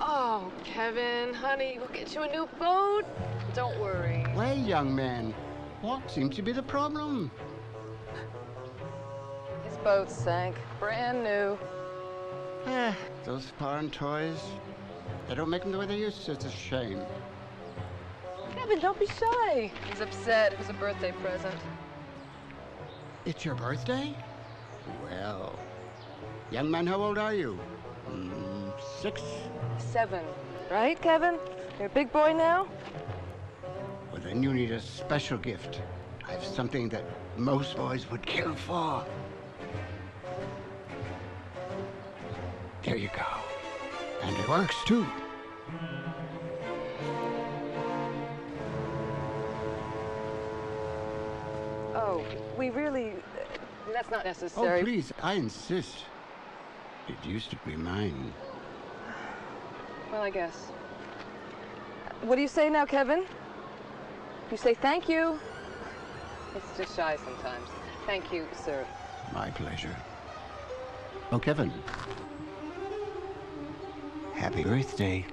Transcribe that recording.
Oh, Kevin, honey, we'll get you a new boat. Don't worry. Well, young man, what seems to be the problem? His boat sank, brand new. Eh, those foreign toys, they don't make them the way they used to. It's a shame. Kevin, don't be shy. He's upset. It was a birthday present. It's your birthday? Well, young man, how old are you? Six? Seven. Right, Kevin? You're a big boy now? Well, then you need a special gift. I have something that most boys would kill for. There you go. And it works too. Oh, we really. That's not necessary. Oh, necessary. please, I insist. It used to be mine. Well, I guess. What do you say now, Kevin? You say thank you. It's just shy sometimes. Thank you, sir. My pleasure. Oh, Kevin. Happy birthday.